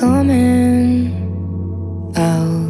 coming out.